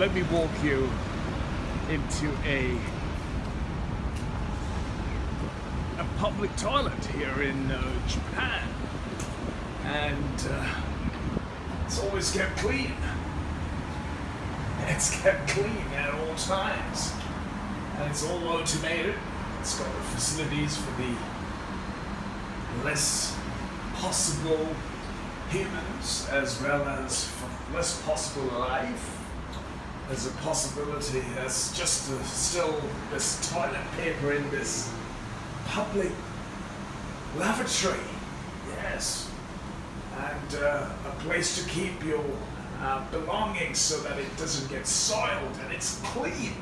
let me walk you into a a public toilet here in uh, Japan, and uh, it's always kept clean. It's kept clean at all times, and it's all automated. It's got the facilities for the less possible humans as well as for less possible life. There's a possibility as just to still this toilet paper in this public lavatory. Yes. And uh, a place to keep your uh, belongings so that it doesn't get soiled and it's clean.